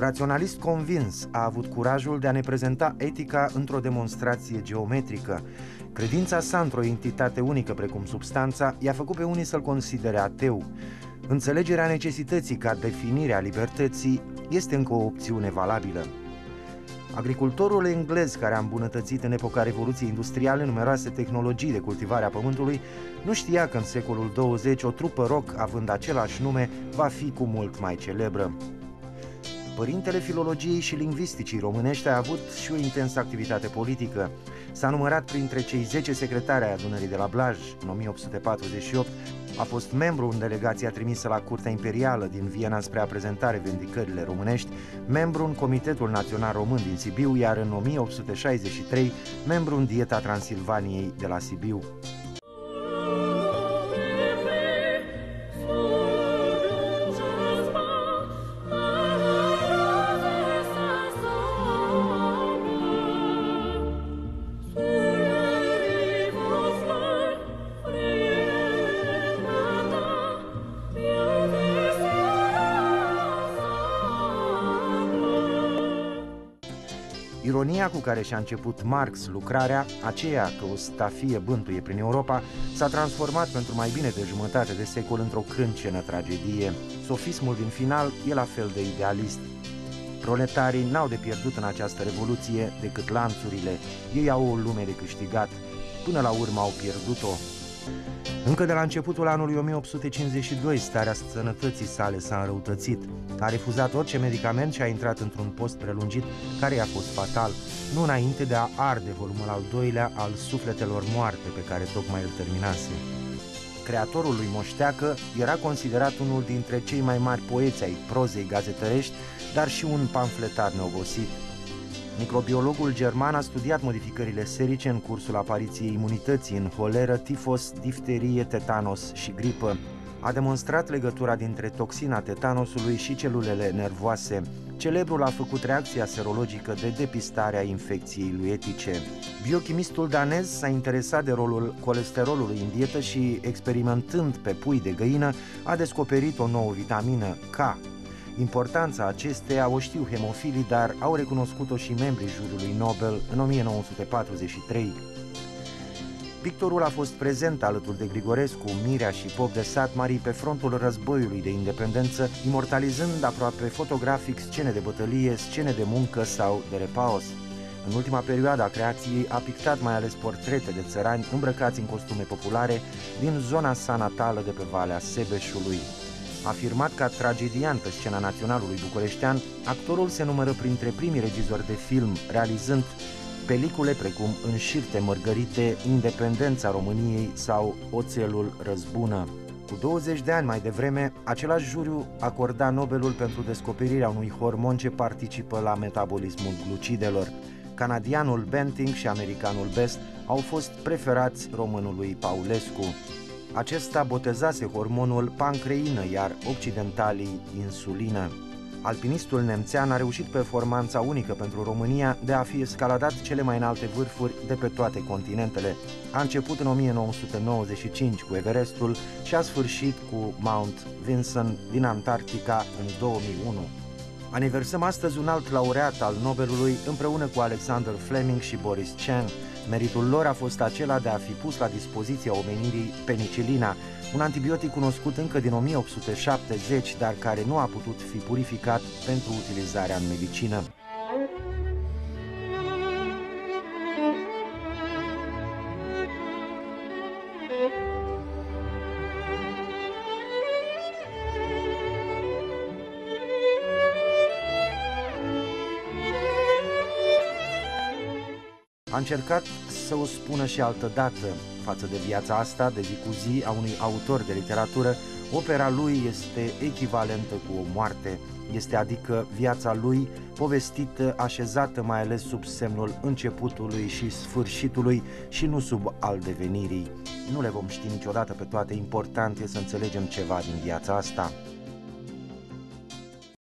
Raționalist convins, a avut curajul de a ne prezenta etica într-o demonstrație geometrică. Credința sa într-o entitate unică precum substanța i-a făcut pe unii să-l considere ateu. Înțelegerea necesității ca definirea libertății este încă o opțiune valabilă. Agricultorul englez care a îmbunătățit în epoca Revoluției Industriale numeroase tehnologii de cultivare a pământului nu știa că în secolul 20 o trupă rock având același nume va fi cu mult mai celebră. Părintele filologiei și lingvisticii românești a avut și o intensă activitate politică. S-a numărat printre cei 10 secretari ai adunării de la Blaj în 1848, a fost membru în delegația trimisă la Curtea Imperială din Viena spre a prezenta revendicările românești, membru în Comitetul Național Român din Sibiu, iar în 1863 membru în Dieta Transilvaniei de la Sibiu. Ironia cu care și-a început Marx lucrarea, aceea că o stafie bântuie prin Europa, s-a transformat pentru mai bine de jumătate de secol într-o crâncenă tragedie. Sofismul din final e la fel de idealist. Proletarii n-au de pierdut în această revoluție decât lanțurile. Ei au o lume de câștigat. Până la urmă au pierdut-o. Încă de la începutul anului 1852, starea sănătății sale s-a înrăutățit. A refuzat orice medicament și a intrat într-un post prelungit care i-a fost fatal, nu înainte de a arde volumul al doilea al Sufletelor moarte pe care tocmai îl terminase. Creatorul lui Moșteacă era considerat unul dintre cei mai mari poeți ai prozei gazetărești, dar și un pamfletar neobosit. Microbiologul german a studiat modificările serice în cursul apariției imunității în holeră, tifos, difterie, tetanos și gripă. A demonstrat legătura dintre toxina tetanosului și celulele nervoase. Celebrul a făcut reacția serologică de depistare a infecției lui etice. Biochimistul danez s-a interesat de rolul colesterolului în dietă și, experimentând pe pui de găină, a descoperit o nouă vitamină, K, Importanța acesteia o știu hemofilii, dar au recunoscut-o și membrii jurului Nobel în 1943. Pictorul a fost prezent alături de Grigorescu, Mirea și Pop de Sat Marie pe frontul războiului de independență, imortalizând aproape fotografic scene de bătălie, scene de muncă sau de repaus. În ultima perioadă a creației a pictat mai ales portrete de țărani îmbrăcați în costume populare din zona sa natală de pe Valea Sebeșului. Afirmat ca tragedian pe scena naționalului bucureștean, actorul se numără printre primii regizori de film, realizând pelicule precum Înșirte mărgărite, Independența României sau Oțelul răzbună. Cu 20 de ani mai devreme, același juriu acorda Nobelul pentru descoperirea unui hormon ce participă la metabolismul glucidelor. Canadianul Benting și americanul Best au fost preferați românului Paulescu. Acesta botezase hormonul pancreină, iar occidentalii insulină. Alpinistul nemțean a reușit performanța unică pentru România de a fi escaladat cele mai înalte vârfuri de pe toate continentele. A început în 1995 cu Everestul și a sfârșit cu Mount Vinson din Antarctica în 2001. Aniversăm astăzi un alt laureat al Nobelului împreună cu Alexander Fleming și Boris Chen, Meritul lor a fost acela de a fi pus la dispoziția omenirii penicilina, un antibiotic cunoscut încă din 1870, dar care nu a putut fi purificat pentru utilizarea în medicină. A încercat să o spună și altă dată față de viața asta de zi cu zi a unui autor de literatură, opera lui este echivalentă cu o moarte, este adică viața lui povestită, așezată mai ales sub semnul începutului și sfârșitului și nu sub al devenirii. Nu le vom ști niciodată pe toate, important e să înțelegem ceva din viața asta.